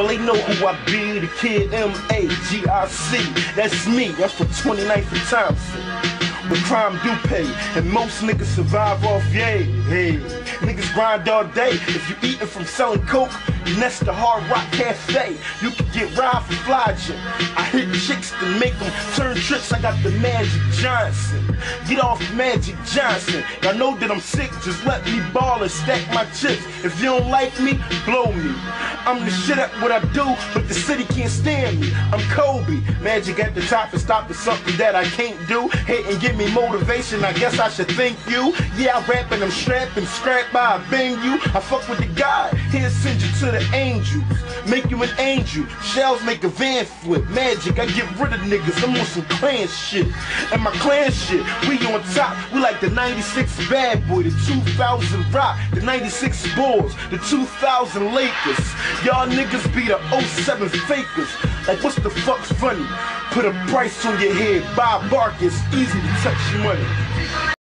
Well, they know who I be, the kid M-A-G-I-C. That's me, that's for 29th and Thompson. But crime do pay, and most niggas survive off yay. Hey, niggas grind all day. If you eating from selling coke, you nest the Hard Rock Cafe. You can get ride for flygin. I hit chicks to make them turn tricks. I got the Magic Johnson. Get off Magic Johnson. Y'all know that I'm sick, just let me ball and stack my chips. If you don't like me, blow me. I'm the shit at what I do, but the city can't stand me. I'm Kobe. Magic at the top and stop at something that I can't do. Hate and give me motivation, I guess I should thank you. Yeah, I rap and I'm strapped and scrapped by a bang you. I fuck with the God, he'll send you to the angels. Make you an angel. Shells make a van flip. Magic, I get rid of niggas. I'm on some clan shit. And my clan shit, we on top. We like the 96 bad boy, the 2000 rock, the 96 Bulls, the 2000 Lakers. Y'all niggas be the 07 fakers. Like, what's the fuck's funny? Put a price on your head, buy Barkers, easy to touch your money.